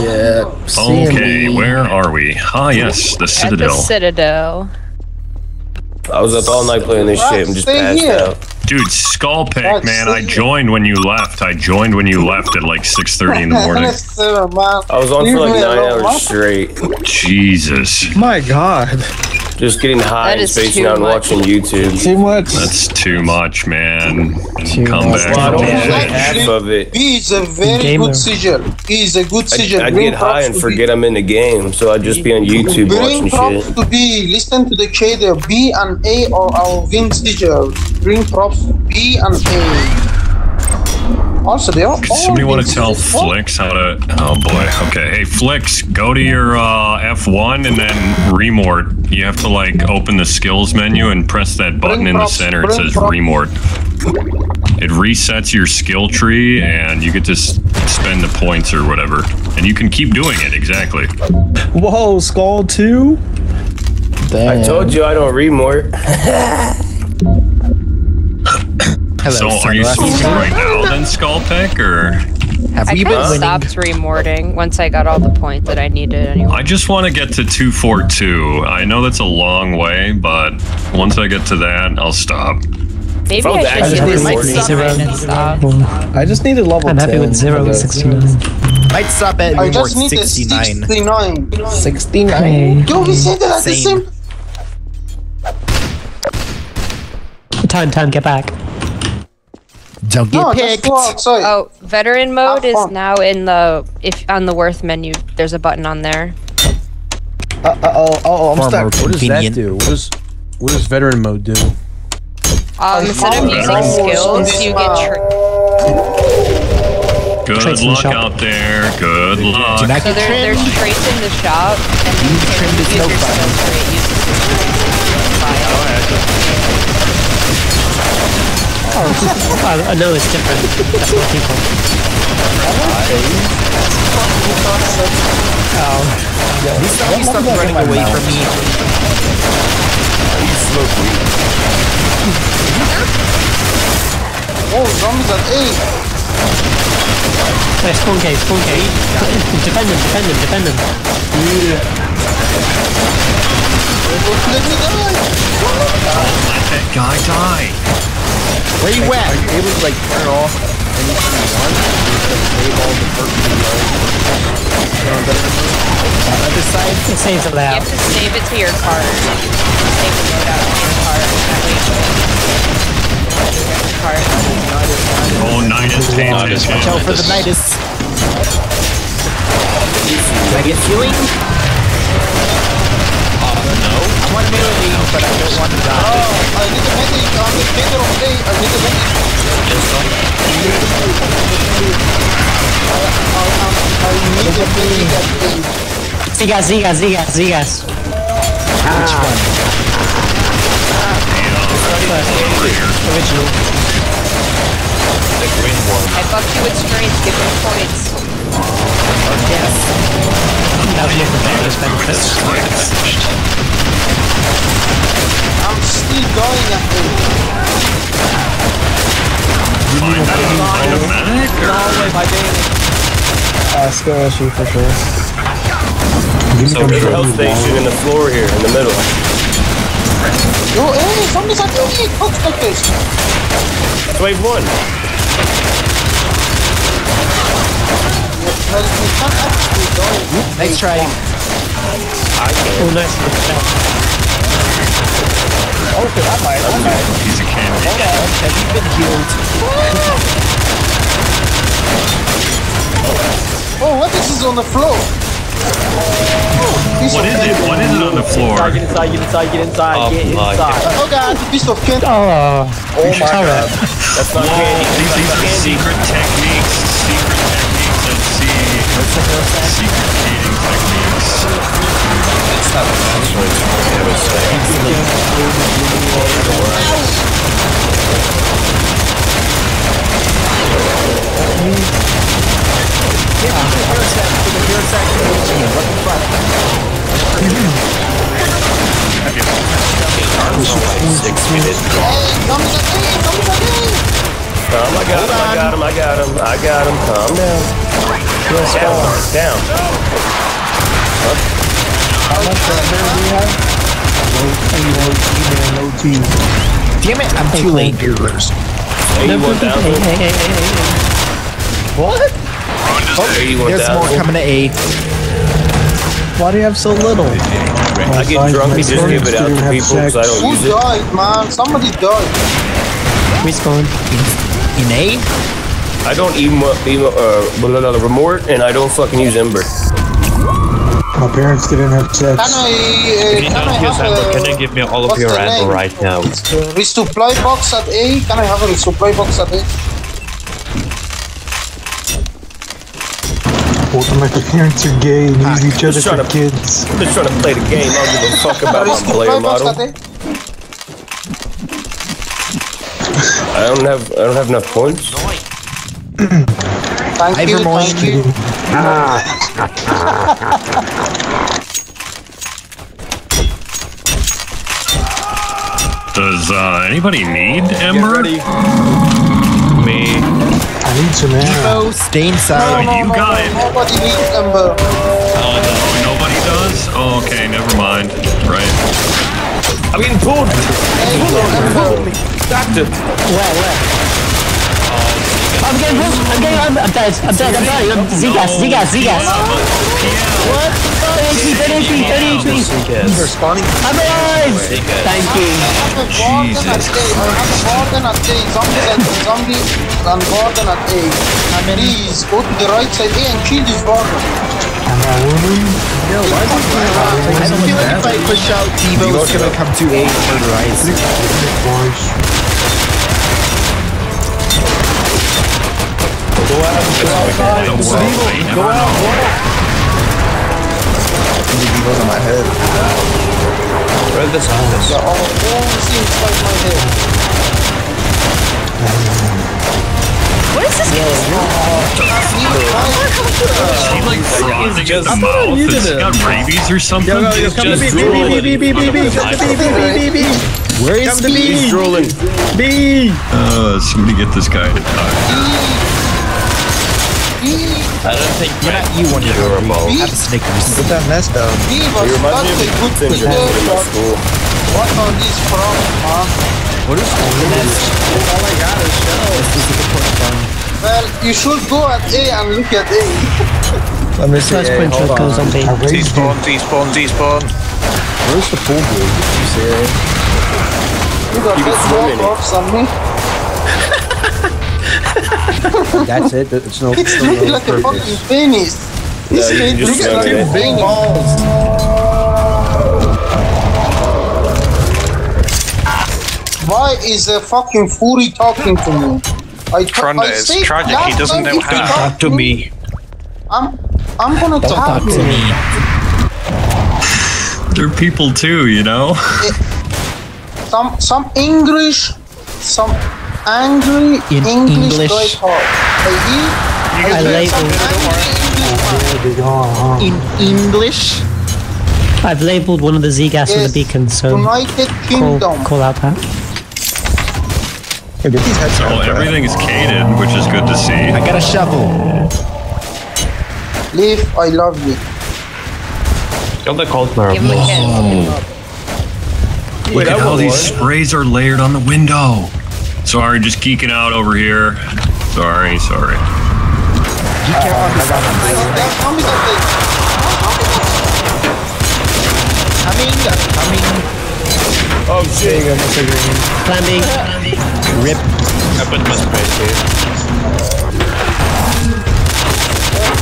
Yeah. Okay, CMB. where are we? Ah, yes, the At the Citadel. Citadel. I was up all night playing this shit and just passed here. out. Dude, Skull Pick, Right, man, I joined when you left. I joined when you left at like 6.30 in the morning. I was on for like nine hours straight, Jesus. My God. just getting high That and is spacing out and watching YouTube. Too much. That's too much, man. Too Come much. back. Well, I don't Yeah. half of it. He is a very Gamer. good sigil. He is a good sigil. I, I get high and to forget I'm in the game, so I just be on YouTube Bring watching props shit. to B. Listen to the shader. B and A or our win sigil. Bring props to B and A. Also, they are all Somebody want to tell sigils. What? Flix how to? Oh boy. Okay. Hey, Flix, go to your uh, F1 and then remort. You have to like open the skills menu and press that button in the center. It says remort. It resets your skill tree and you get to spend the points or whatever, and you can keep doing it. Exactly. Whoa, Skull 2? Damn. I told you I don't read more. so are you smoking right now then, Skull Pick, or? Have I we kind been of winning? stopped remorting once I got all the points that I needed anyway. I just want to get to 242. I know that's a long way, but once I get to that, I'll stop. Maybe Found I should action get this report. Zero. and stop. I just needed level I'm 10. happy with zero for 69. Might stop at I just need 69. a 69. 69. Hey. Yo, we said that at the Same. same Time, time, get back. Don't get No, picked. Oh, veteran mode is now in the if on the worth menu. There's a button on there. Uh, uh, oh, oh, I'm Far stuck. What does that do? What does what does veteran mode do? Um, instead of using skills, you get tri- Good Traits in the luck shop. out there. Good luck. So get there, there's trimmed. traits in the shop, and then you trim can this use your button. skill trait uses the file. Oh, I know it's different. That's what people. He stopped, he stopped running away from me. Oh, zombies at 8. Hey, spawn cave, spawn cave. defend them, defend them, defend them. Let me die. Let that guy die. Where you at? Are you able to like turn off anything you want? Like save all the perks you Other side? It saves it You have to save it to your card. Save the loadout to your card. That way you can your card. Oh, Nidus pay attention. Watch out for the Nidus. Can I get healing? Zigas, Zigas, Zigas, Zigas. Which one? Original. I fucked you with strength. Give me points. Yes. That was more for bonus benefits. I'm still going at A. Find a, find a medic? Or? Uh, skill issue for sure. So a health station in the floor here in the middle. Yo, hey, zombies at A. Cocksuckers. It's wave one. Well, we can't actually. Nice try. Oh, nice. Okay, I might, I might. He's a candy. Have you been healed? Oh, oh, what is this on the floor? Oh, piece What it? candy. What is it on the floor? Get inside, get inside, get inside, Oh get my inside. Oh god, piece of candy. Oh, Oh my god. That's not Whoa, candy. these, these are secret techniques. Secret techniques at sea. Secret cheating techniques. I got him. Calm down. Down, down. How much ember do you have? Low T, man, low T. Damn it, I'm too late. 81,000. Hey, hey, hey, hey, hey. What? There's more coming to A. Why do you have so little? I get drunk and just give it out to people because I don't Who use it. died, man? Somebody died. Respawn. In A? I don't even even uh blah, blah, blah, remort and I don't fucking use Ember. My parents didn't have sex. Can I, uh, can I have a... Can you give me all of your the ammo name? right now? Resupply box at A? Can I have a resupply box at A? Well, my parents are gay and use each other for to- kids. I'm just trying to play the game. I don't give a fuck about my player model. at A? I don't have I don't have enough points. Thank you, thank you. Does uh, anybody need Ember? Me. I need some ammo. Oh, stay inside. no, you no, got no, it. Nobody needs Ember. Oh, no, nobody does? Oh, okay, never mind. Right. I'm getting pulled. Hey, no Ember. Doctor. Where, where? I'm getting pulled. I'm getting. I'm, I'm dead. I'm dead. I'm dying. I'm Z-gas. Z-gas. Z-gas. What? 30 HP. 30 HP. 30 HP. They're spawning. I'm alive. Thank you. I have a warden at A. I have a warden at A. Zombies at zombie and warden at A. Please go to the right side A and kill this warden. I'm not winning. I don't feel like if I push out Devo, it's gonna come to A for the rise. Boys. The world may never know. Devo's on my head. Where this office? The all, all seems like my head. What is this Is he like frothing at the mouth? Has he got rabies or something? Yo, yo, yo, come to just B, B, B, B, B, B, B, come to B, B, B, B, B. Where is Come to the He's B, drooling. B. Uh, somebody get this guy to die. I don't think You're not you one durable. Have Snickers. Put that nest down. He He was me such a of good the player, in my but school. what are these from, man? What is All I got is shells. Well, you should go at A and look at A. Let me see. First Hey, point hold goes on. on B. I raised you. Despawn, despawn, despawn. Where's the pool boy? You see it? You got You can best swim That's it. It's no, it's no, Look like a fucking penis. This you kid can just looks swim like in a it. big penis. balls. Why is a fucking Fury talking to me? I t- Fronda, I it's tragic, he doesn't time know how to talk talk to me. I'm, I'm gonna Don't talk talk to me. They're people too, you know? Eh, some, some English, some angry In English, English. guy talk. I hear, I labeled. angry English man. Big on, huh? In English? I've labeled one of the Z-gas on Yes, the beacon, so United call, Kingdom. call out that. Hey, get these heads So everything is cated, which is good to see. I got a shovel. Live, I love you. Got the cold mirror. Give him a kiss. Look at how these sprays are layered on the window. Sorry, just geeking out over here. Sorry, sorry. There are zombies out there. Coming, I'm coming. Oh shit. Plan B. Rip. I put my spray here.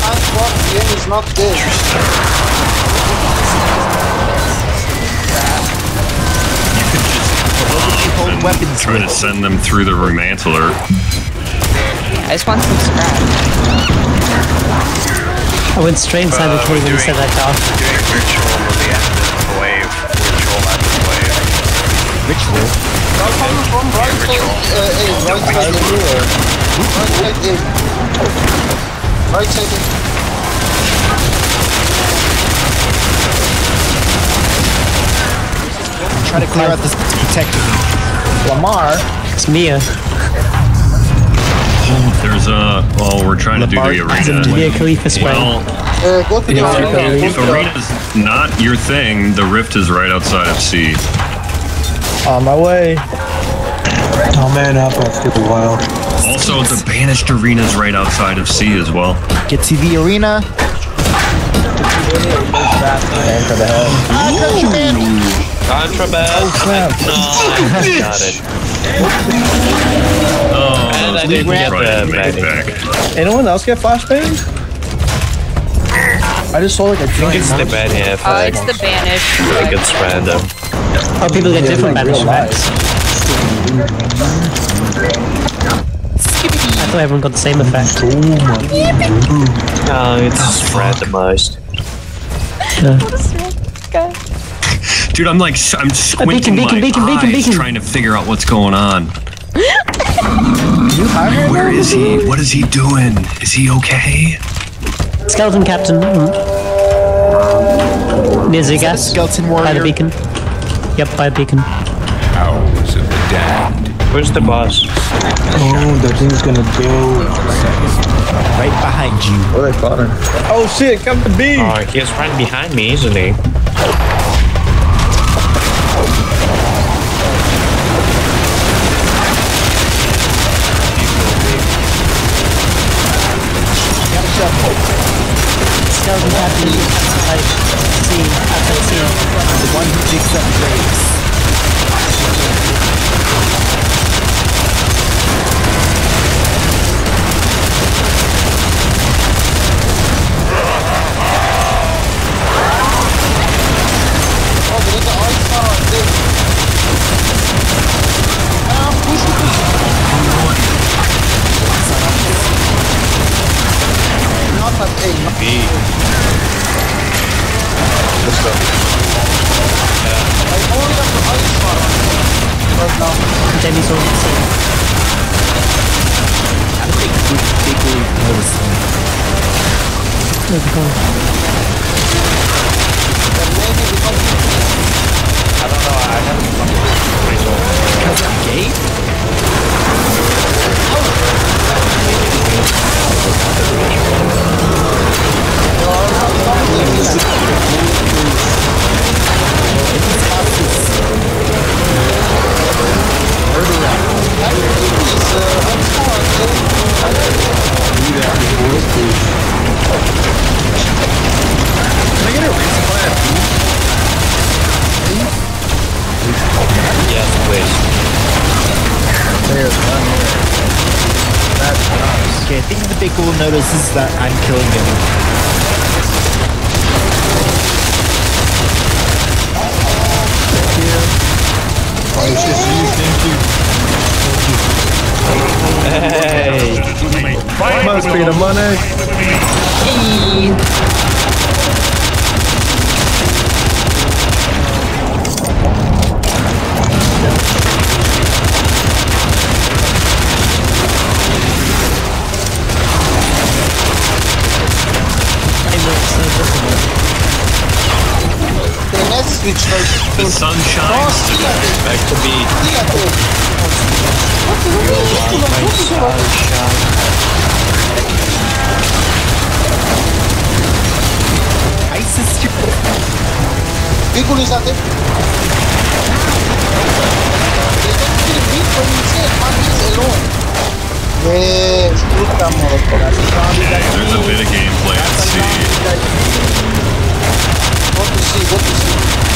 And what? Game is not there. Just Hold weapons try to send them through the remantler. I just want some scrap. I went straight inside the cave and set that off. Doing ritual at the end of the wave. Ritual at the wave. Ritual. They're coming from right side, uh, A, right side A. Right side A. Try to clear out this protector. Lamar. It's Mia. There's a. Well, we're trying to do the arena. Mia Khalifa spray. Well, Uh, go to the arena. if arena's not your thing, the rift is right outside of C. On my way. I'll man up after a while. Also, the banished arena is right outside of C as well. Get to the arena. Aim for the head. Contraband. crap. Nice. Got it. Oh, And I didn't people get tried to the make it back. Anyone else get flashbanged? I just saw like a I think giant it's the mountain. bad hand Oh, effect. it's the banished. Like it's random. Oh, people get different banish effects. I thought everyone got the same effect. No, it's randomized. Dude, I'm like, I'm squinting beacon, my beacon, beacon, eyes beacon. trying to figure out what's going on. You have her? Where is he? What is he doing? Is he okay? Skeleton Captain. mm. Near Zigas. Skeleton By the warrior. beacon. Yep, by the beacon. Where's the boss? Oh, that thing's gonna go. Right behind you. Oh, they fought him. Oh shit, come to B! Oh, he's right behind me, isn't he? Skeleton Captain. Outside C. Outside C. The one who digs up graves. Maybe because I don't know, I haven't. Okay, I think the big will notice is that I'm killing him. Oh, it's just you, thank you. Hey! Must be the money. the The sun shines today. Back to B. ISIS People is at it. They don't feel weak when you say man is alone. Yes, good come There's a bit of gameplay at C. What to see, what to see.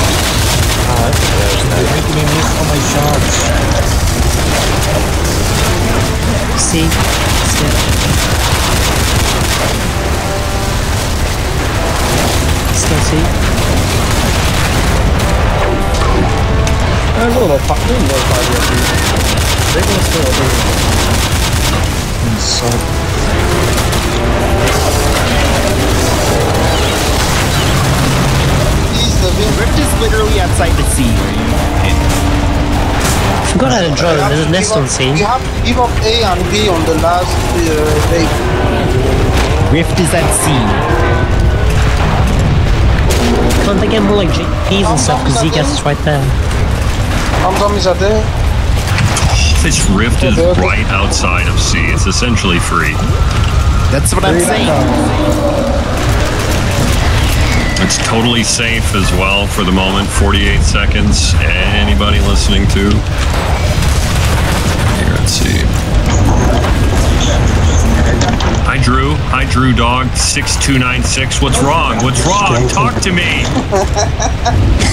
I think there's that. Making me miss all my shots. C. Still. Still C. There's a little pop. There's a little five here. Big one's still over here. So He's the. Rift is literally outside the sea. Forgot how to drone. There's a nest on scene. We have to give up A and B on the last uh, day. Rift is at sea. Can't they get more like GPs and stuff? Because Z-gas is right there. Tom Tom is at there. This rift is right outside of C. It's essentially free. That's what I'm saying. It's totally safe as well for the moment. 48 seconds. Anybody listening to? Here, let's see. Hi, Drew. Hi, Drew Dog. 6296. What's wrong? What's wrong? Talk to me.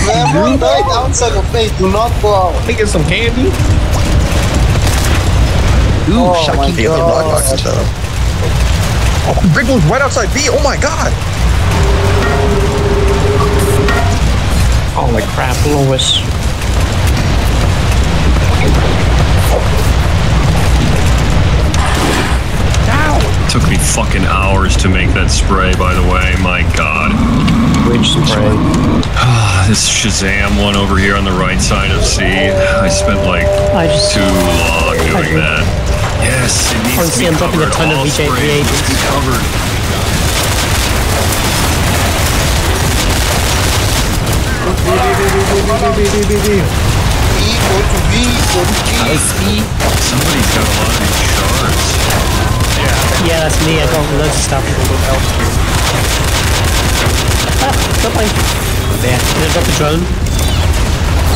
Man, one night outside of A. Do not go out. Let me get some candy. Ooh, Oh my shocking. God. lockbox shut up. Oh, Big Blue's right outside B. Oh my god. Holy crap, Lewis. Took me fucking hours to make that spray, by the way. My god. Which spray? This Shazam one over here on the right side of C. I spent like I just- too long doing that. Yes, it needs to Honestly, be I'm dropping a covered. ton of All VJ spray needs to be covered. B, go to B, go to B. Somebody's got a lot of these shards. Yeah, that's me. I got loads of stuff. Ah, drop my. There. Did I drop the drone?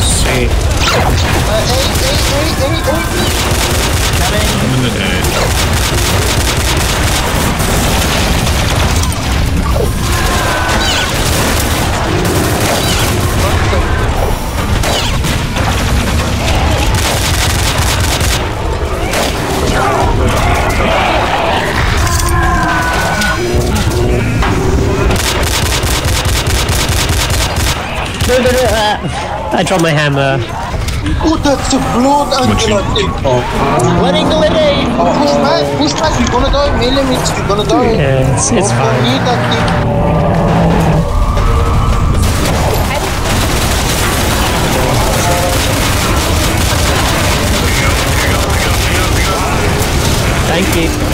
Sweet. Uh, A, A. I'm in the head. No, I dropped my hammer. Oh, that's a blood angle, I think. Let it go, let. Oh, push back, push back. You're gonna die. Millimeters, you're gonna die. Yeah, it's, it's Don't fine. Thank you.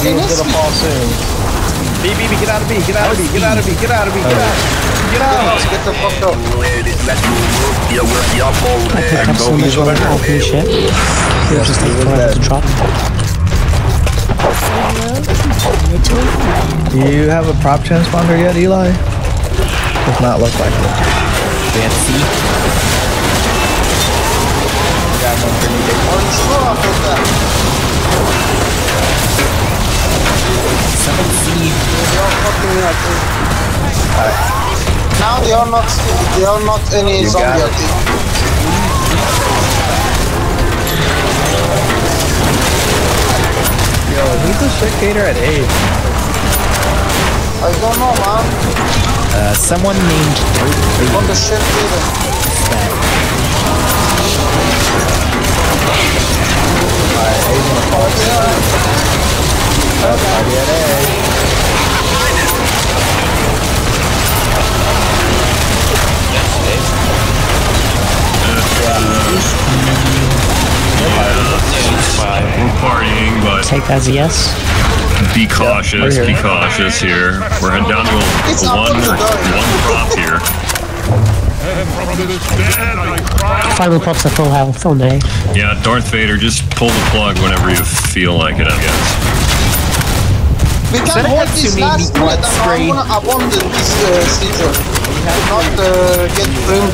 Miss gonna fall soon. B, B, B, get out of B, get out of B, get out of B, get out of B, get out. Get out. Get the fuck out. I picked up so much more holy shit. It'll just take forever to drop. Do you have a prop transponder yet, Eli? Does not look like it. Fancy. Got one for you. Are you sure about that? Seven C. They are fucking me, I think. Now they are not, they are not any You zombie, got I it. think. Yo, who's the shit cater at A? I don't know, man. Uh, someone named Dirt What the shit either. That's already at A. We're partying, but Take that as a yes. be cautious. we're Be cautious here. We're heading down to a, a one, gonna die. one prop here. Final props are full health on A. Yeah, Darth Vader, just pull the plug whenever you feel like it, I guess. We can Send hold this last blood minute and spray. I'm gonna abandon this uh, season. Not uh, get burned.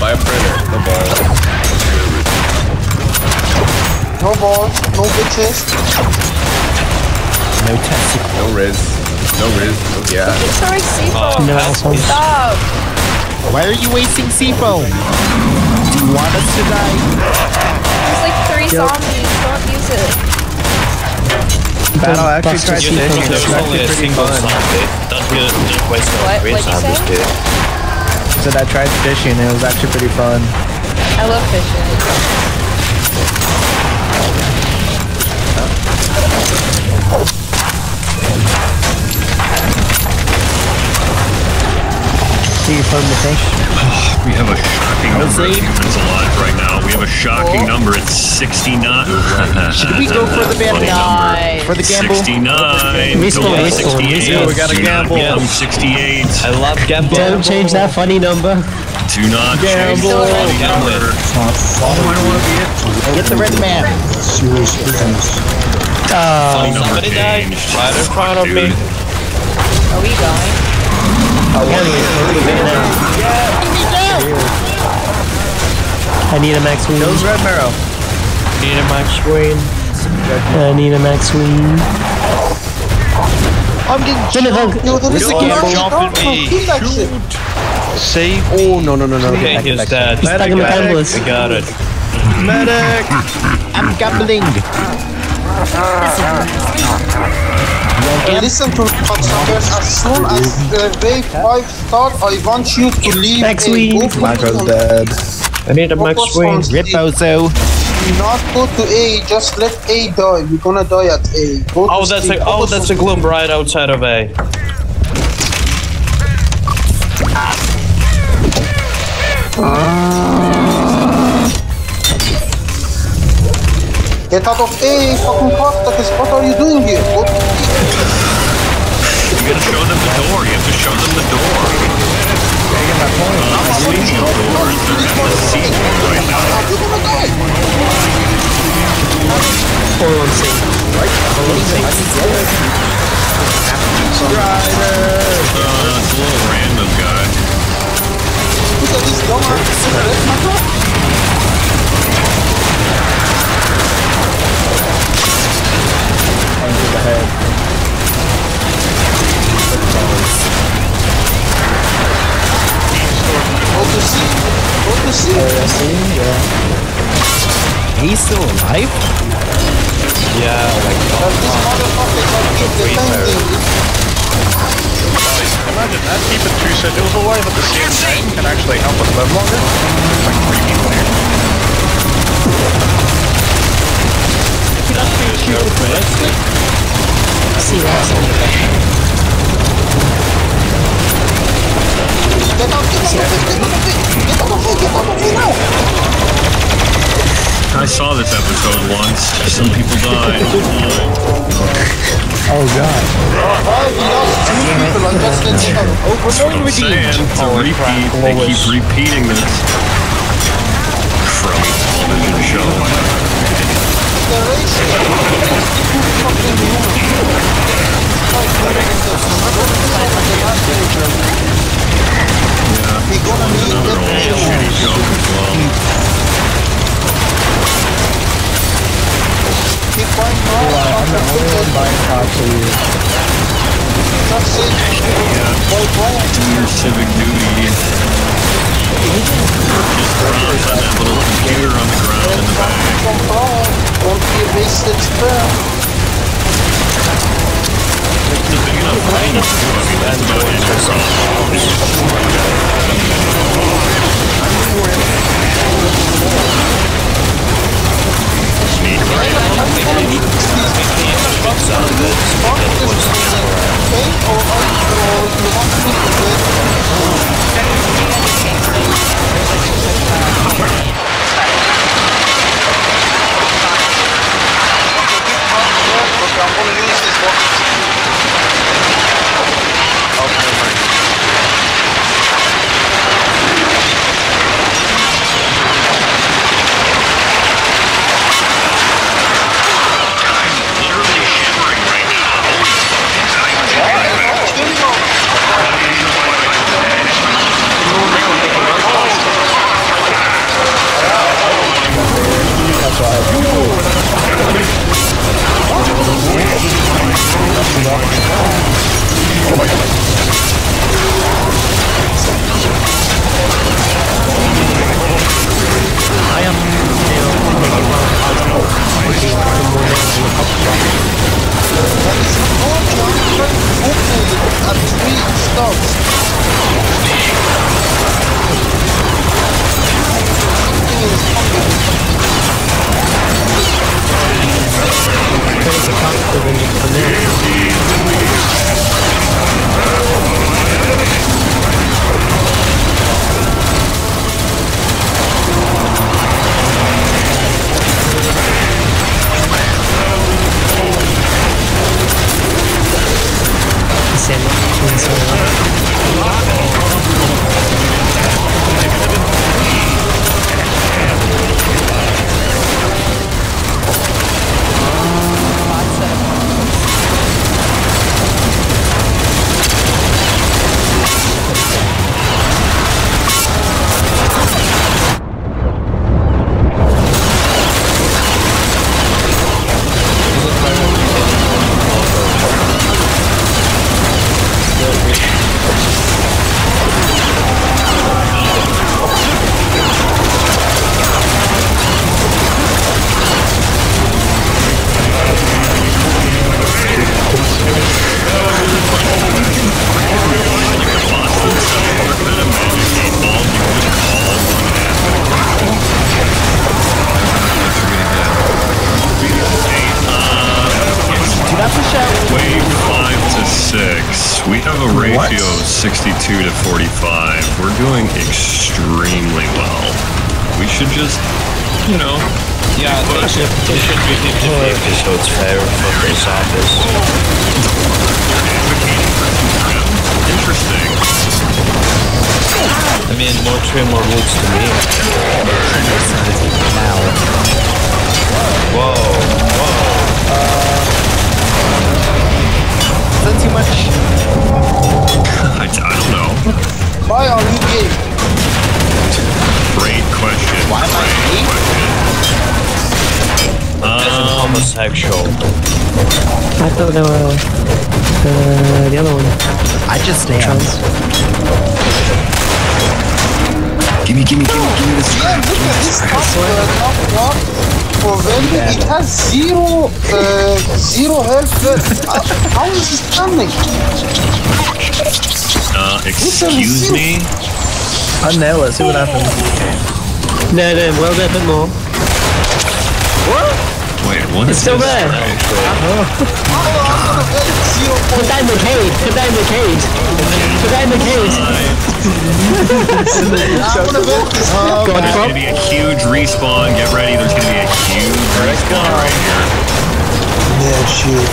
Buy a printer. No balls. No balls, no bitches. No testicle. No riz. No riz. Yeah. He's throwing C4. No asshole. Stop. Why are you wasting C-foam? Do you want us to die? There's like zombies. Don't use it. Battle actually tried to C-foam. It's actually pretty fun. What? What'd you say? Said I tried fishing and it was actually pretty fun. I love fishing. Do you fun the fish? We have a shocking number of humans alive right now. We have a shocking oh. number. It's 69. Should we go for the Funny bandit? For the gamble? 69. Respawn, Don't respawn, 68. respawn. We got a Do not gamble. become 68. I love gamble. Don't change that funny number. Do not gamble. change the Gamble. funny number. Get the red man. Serious business. Oh, Somebody died right in front of me. Are we going? I need a max wing. Those red marrow. Need a max win. I need a max wing. I'm getting Benevog. Yo, there is a Yo, gamble. Don't in me. kill. Save. Oh no no no no. Okay, he's dead. He's stuck in the got it. Medic! I'm gambling. Uh, Listen to me, Foxhunters. As soon as uh, wave 5 start, I want you to leave Max A. wing. Go for Marco's it. dead. I need a max Focus wing. on C. Riposo. Do not go to A, just let A die. You're gonna die at A. Go Oh, to that's a, oh, that's a gloom right outside of A. Get out of A, fucking cocksuckers. What are you doing here? Go to You gotta show them the door. You have to show them the door. Uh, speaking of doors, they're at the seat right now. You're gonna die. 416. Uh, it's a little random guy. Look at this dumbass. Under still alive? Yeah, like But this motherfucker can keep defending. Imagine that, keeping two sigils alive at the same time can actually help us live longer. There's like three people here. See that? Get out, get out of it, get out of it. Get out of it, get out of it now. I saw this episode once. Some people died. Oh god. Oh, we lost two people. I just let you know. That's what I'm saying. It's a repeat. They keep repeating this. Crummy television show. The race is be 50-50, so it's fair for the zombies. interesting. I mean, more trim, more looks to me. Whoa, whoa. Is that too much? I, I don't know. Why are you gay? Great question. Why am I Great gay? question. As in Um, homosexual. I thought they were uh, the other one. I just am. Gimme, gimme, gimme, gimme this Yeah, look at this this track. top, one. For Velvet, it has zero, uh, zero health. Uh, how is this coming? uh, excuse me? Unnail it, see what happens. No, no, well there, but more. Wait, what It's is still this? there. Put that in the cage. Put that in the cage. Put that in the cage. I'm gonna bet. Go on, There's gonna be a um, huge respawn. Get ready. There's gonna be a huge respawn right here. Yeah, shit.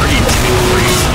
Pretty tight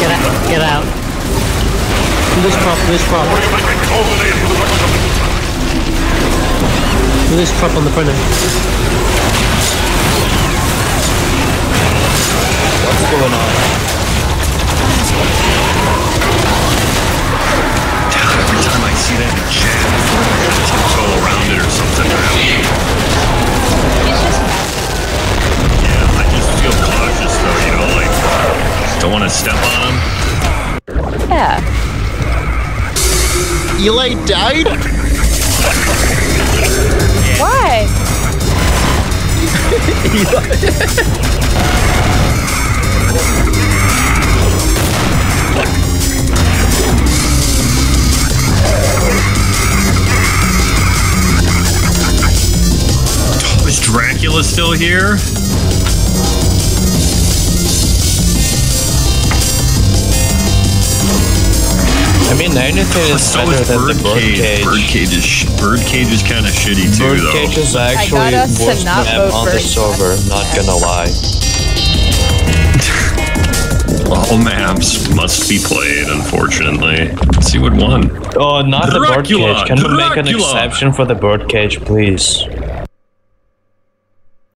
Get out. Get out. This prop. This prop. This prop on the printer. Eli died? Why? Is Dracula still here? I mean, anything is So better is than the Birdcage. birdcage. Birdcage is sh- Birdcage is kind of shitty too, Birdcage though. is actually I got us to worst map on the server, not gonna lie. All maps must be played, unfortunately. Let's see what won. Oh, not Dracula, the birdcage. Can we make an exception for the birdcage, please?